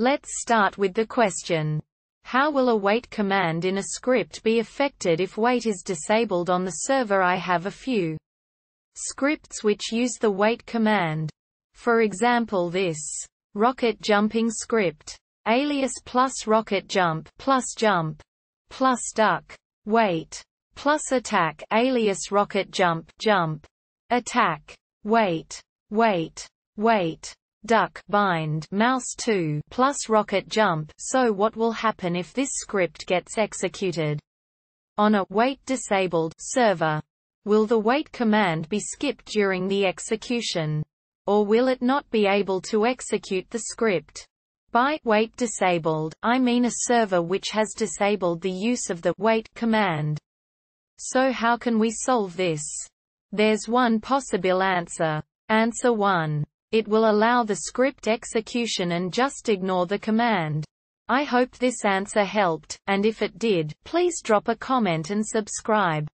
Let's start with the question. How will a wait command in a script be affected if wait is disabled on the server I have a few scripts which use the wait command. For example this rocket jumping script alias plus rocket jump plus jump plus duck wait plus attack alias rocket jump jump attack wait wait wait duck bind mouse 2 plus rocket jump so what will happen if this script gets executed? On a wait disabled server will the wait command be skipped during the execution? Or will it not be able to execute the script? By wait disabled I mean a server which has disabled the use of the wait command. So how can we solve this? There's one possible answer. Answer 1 it will allow the script execution and just ignore the command. I hope this answer helped, and if it did, please drop a comment and subscribe.